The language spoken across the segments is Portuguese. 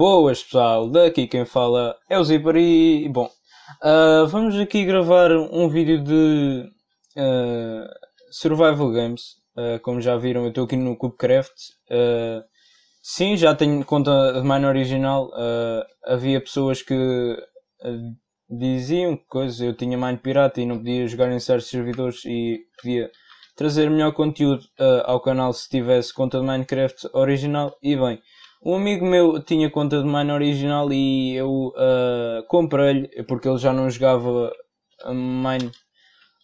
Boas pessoal, daqui quem fala é o e bom, uh, vamos aqui gravar um vídeo de uh, Survival Games. Uh, como já viram, eu estou aqui no Cubecraft. sim, já tenho conta de Mine original. havia pessoas que diziam coisas, eu tinha Mine pirata e não podia jogar em certos servidores e podia trazer melhor conteúdo ao canal se tivesse conta de Minecraft original. E bem, um amigo meu tinha conta de Mine original e eu uh, comprei-lhe, porque ele já não jogava Mine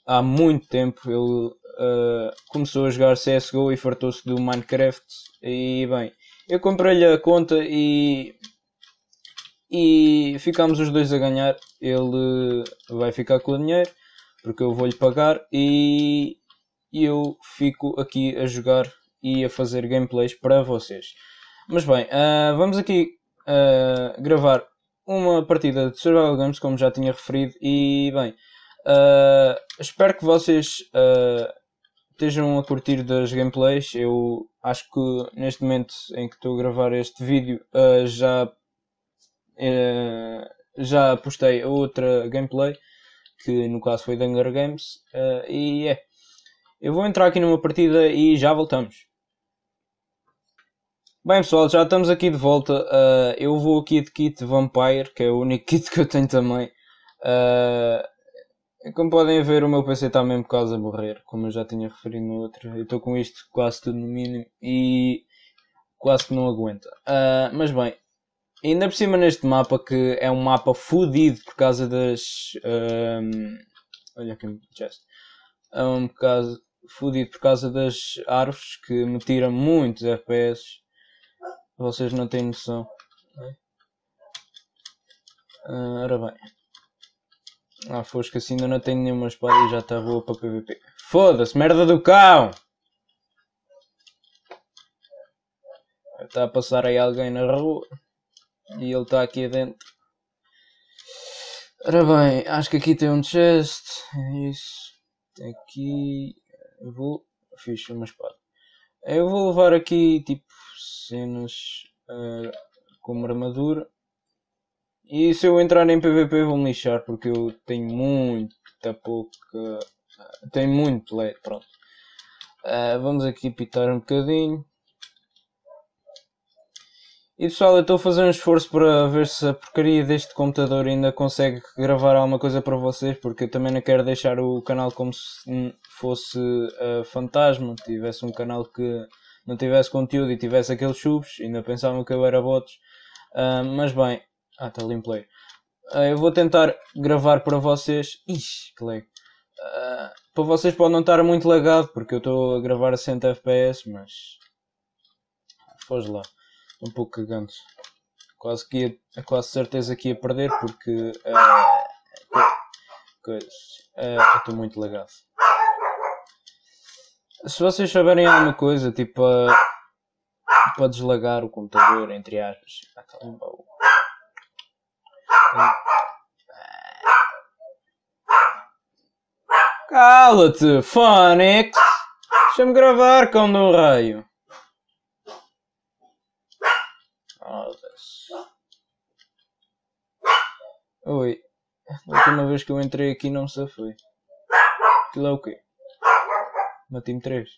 há muito tempo. Ele uh, começou a jogar CSGO e fartou-se do Minecraft. E bem, eu comprei-lhe a conta e, e ficámos os dois a ganhar. Ele vai ficar com o dinheiro porque eu vou-lhe pagar e, e eu fico aqui a jogar e a fazer gameplays para vocês. Mas bem, uh, vamos aqui uh, gravar uma partida de Survival Games, como já tinha referido, e bem, uh, espero que vocês estejam a curtir das gameplays. Eu acho que neste momento em que estou a gravar este vídeo já, já postei outra gameplay, que no caso foi da Hunger Games, e é. Eu vou entrar aqui numa partida e já voltamos. Bem pessoal, já estamos aqui de volta. Uh, eu vou aqui de kit Vampire, que é o único kit que eu tenho também. Uh, como podem ver, o meu PC está mesmo quase a morrer, como eu já tinha referido no outro. Eu estou com isto quase tudo no mínimo e quase que não aguenta. Uh, mas bem, ainda por cima neste mapa, que é um mapa fodido por causa das. olha aqui no chest. É um bocado fodido por causa das árvores que me tiram muitos FPS. Vocês não têm noção. Uh, ora bem. Ah, fosca assim ainda não tenho nenhuma espada e já está boa para PVP. Foda-se, merda do cão! Está a passar aí alguém na rua. E ele está aqui dentro. Ora bem, acho que aqui tem um chest. É isso. Aqui. Eu vou. Fiz uma espada. Eu vou levar aqui tipo cenas uh, como armadura. E se eu entrar em PVP vou me lixar porque eu tenho muita pouca. Tenho muito LED, pronto. Uh, vamos aqui pitar um bocadinho. E pessoal, eu estou a fazer um esforço para ver se a porcaria deste computador ainda consegue gravar alguma coisa para vocês, porque eu também não quero deixar o canal como se fosse uh, fantasma, tivesse um canal que não tivesse conteúdo e tivesse aqueles chubos, ainda pensavam que eu era bots. Uh, mas bem, ah, está limpo Uh, eu vou tentar gravar para vocês. Ixi, que lag. Uh, para vocês pode não estar muito lagado, porque eu estou a gravar a 100 FPS, mas. Foge lá. Um pouco cagando. Quase que ia, quase certeza que ia perder, porque. Uh, coisas. Estou muito lagado se vocês souberem alguma coisa, tipo, uh, para deslagar o computador, entre aspas. Cala-te, Phonics! Deixa-me gravar, cão do raio. Oi. A última vez que eu entrei aqui não se foi. Aquilo é o quê? No Team 3.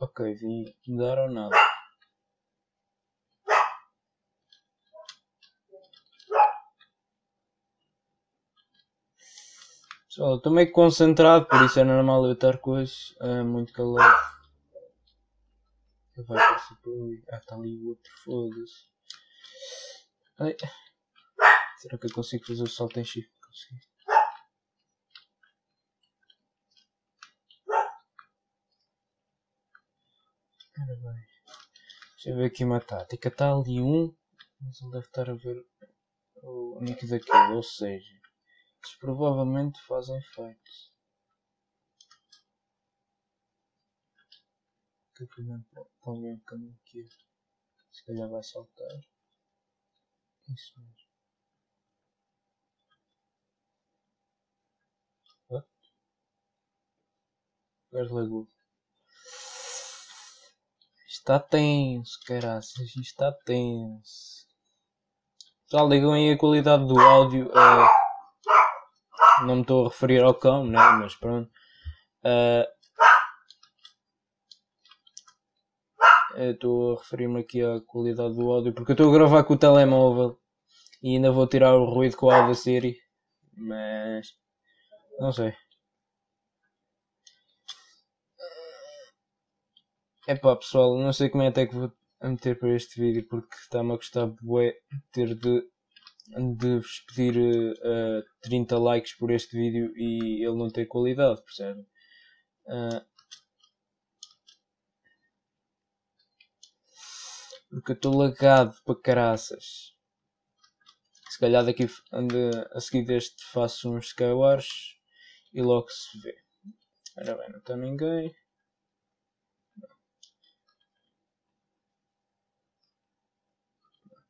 Ok, vi dar ou nada. Pessoal, estou meio concentrado, por isso é normal eu estar com isso. É muito calor. Vai passar por ali. Ah, está ali o outro, foda-se. Será que eu consigo fazer o salto em shift? Consigo. Ora bem. Deixa eu ver aqui uma tática. Está ali um, mas ele deve estar a ver o nick daquele, ou seja provavelmente fazem efeito. que afinal está um caminho aqui. Se calhar vai saltar. Isso mesmo. Where's Lego? Está tenso, caraças, está tenso. Já ligam aí a qualidade do áudio. Uh, não me estou a referir ao cão, né? Mas pronto. Uh, estou a referir-me aqui à qualidade do áudio porque eu estou a gravar com o telemóvel e ainda vou tirar o ruído com a Audacity, mas não sei. É pá pessoal, não sei como é até que vou meter para este vídeo porque está-me a gostar bué ter de, de vos pedir uh, eh, 30 likes por este vídeo e ele não ter qualidade, percebe? Uh, porque eu estou lagado para caraças. Se calhar daqui a seguir deste faço uns skywars e logo se vê. Ora bem, não está ninguém.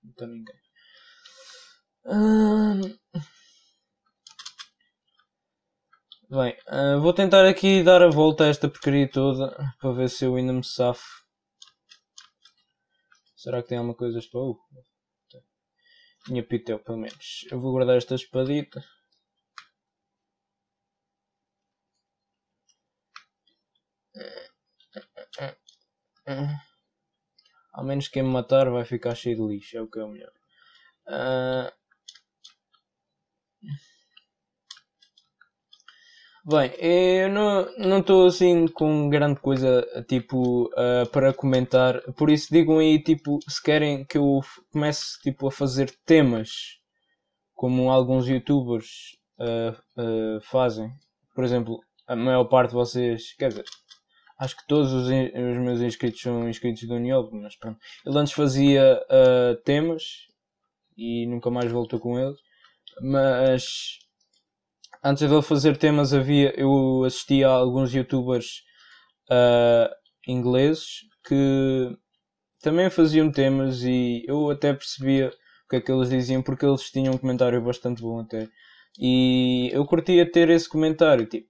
Não está ninguém. Bem, uh, vou tentar aqui dar a volta a esta porcaria toda para ver se eu ainda me safo. Será que tem alguma coisa para. Uh, tinha pitel pelo menos. Eu vou guardar esta espadita. Ao menos quem me matar vai ficar cheio de lixo, é o que é o melhor. Uh... Bem, eu não estou assim com grande coisa tipo uh, para comentar, por isso digam aí tipo se querem que eu comece tipo a fazer temas como alguns youtubers uh, uh, fazem. Por exemplo, a maior parte de vocês, quer dizer, acho que todos os, os meus inscritos são inscritos do Niobe, mas pronto. Ele antes fazia temas e nunca mais voltou com eles, mas antes de ele fazer temas havia eu assistia a alguns youtubers uh, ingleses que também faziam temas e eu até percebia o que é que eles diziam porque eles tinham um comentário bastante bom até. E eu curtia ter esse comentário tipo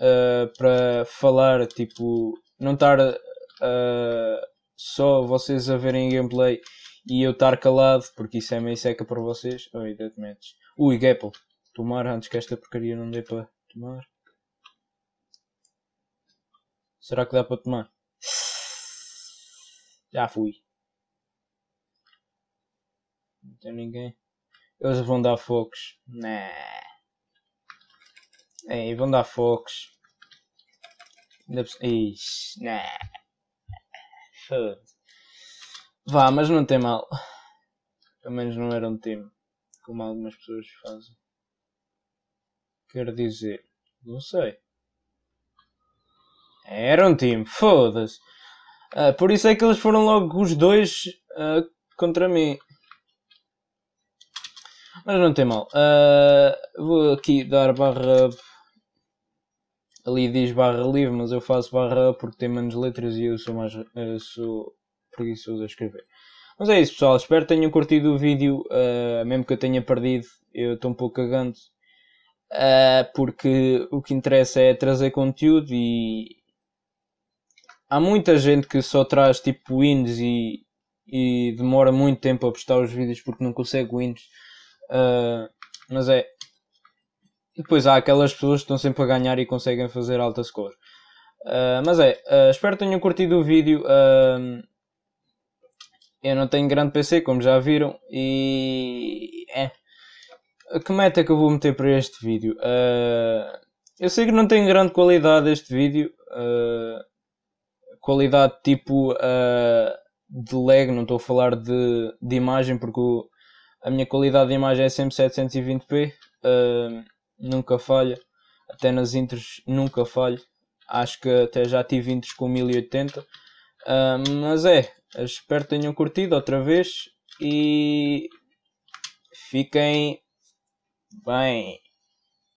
uh, para falar tipo não estar uh, só vocês a verem gameplay e eu estar calado porque isso é meio seca para vocês. Match ui Gapple tomar antes que esta porcaria não dê para tomar. Será que dá para tomar? Já fui. Não tem ninguém. Eles vão dar focos. Nah. É, vão dar focos. Ixi, nah. Vá, mas não tem mal. Pelo menos não era um time. Como algumas pessoas fazem. Quer dizer, não sei. Era um time, foda-se. Uh, por isso é que eles foram logo os dois uh, contra mim. Mas não tem mal. Uh, vou aqui dar barra. Ali diz barra livre, mas eu faço barra porque tem menos letras e eu sou mais uh, sou preguiçoso a escrever. Mas é isso pessoal, espero que tenham curtido o vídeo, uh, mesmo que eu tenha perdido, eu estou um pouco cagante uh, porque o que interessa é trazer conteúdo e há muita gente que só traz tipo wins e, e demora muito tempo a postar os vídeos porque não consegue wins. Uh, mas é. E depois há aquelas pessoas que estão sempre a ganhar e conseguem fazer alta score. Mas é, espero que tenham curtido o vídeo. Eu não tenho grande PC, como já viram, e é que meta que eu vou meter para este vídeo? Uh, eu sei que não tem grande qualidade este vídeo. Uh, qualidade tipo uh, de lag, não estou a falar de, de imagem porque o, a minha qualidade de imagem é sempre 720p. nunca falha. Até nas intros nunca falha. Acho que até já tive intros com 1080. mas é, espero que tenham curtido outra vez e fiquem bem